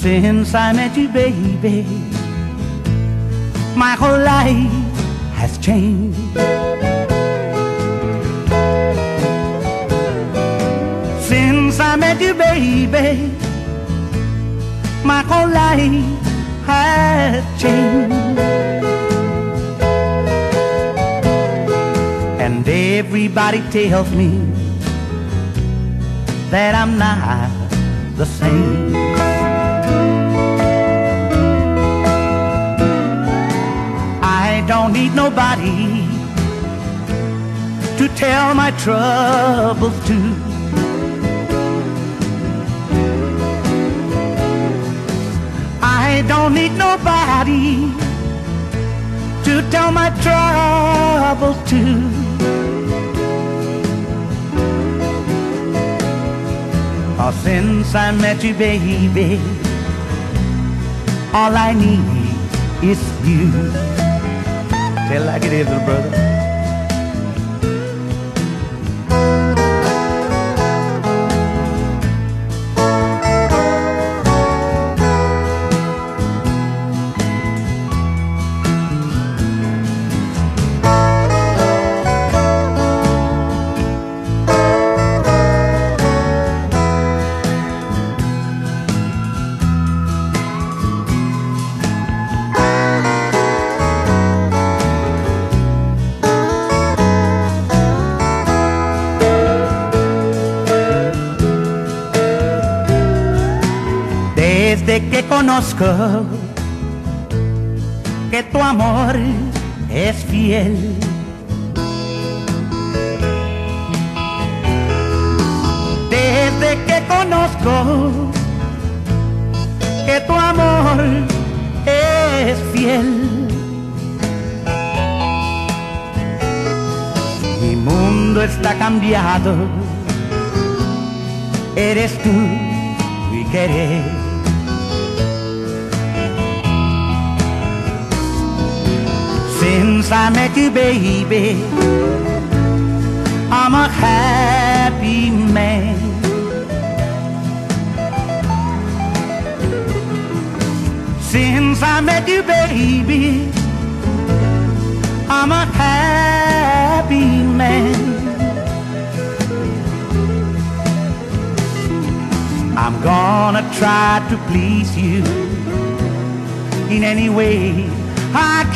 Since I met you, baby, my whole life has changed. Since I met you, baby, my whole life has changed. And everybody tells me that I'm not the same. Need nobody to tell my troubles to. I don't need nobody to tell my troubles to. Oh, since I met you, baby, all I need is you. Tell like it is, little brother. Desde que conozco que tu amor es fiel. Desde que conozco que tu amor es fiel. Mi mundo está cambiado. Eres tú mi querer. Since I met you, baby, I'm a happy man. Since I met you, baby, I'm a happy man. I'm gonna try to please you in any way I.